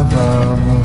above.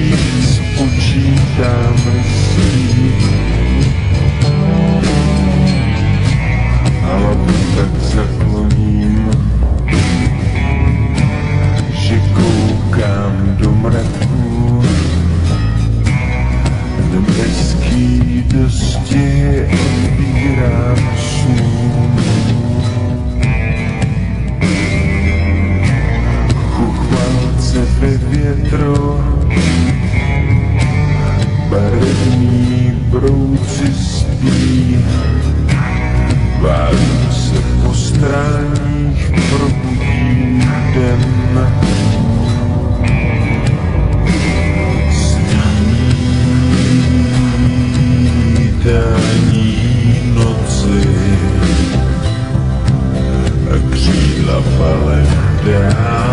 víc počítám myslí. Ale tak se brouci spí. Válí se po stráních probudí den. Svítání noci a křídla palem dál.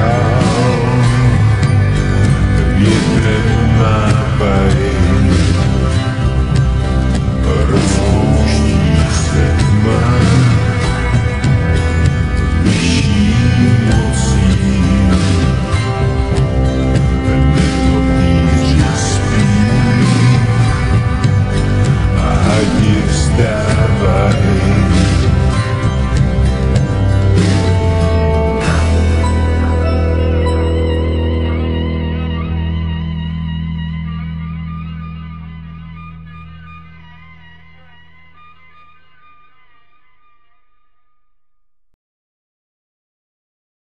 Wow.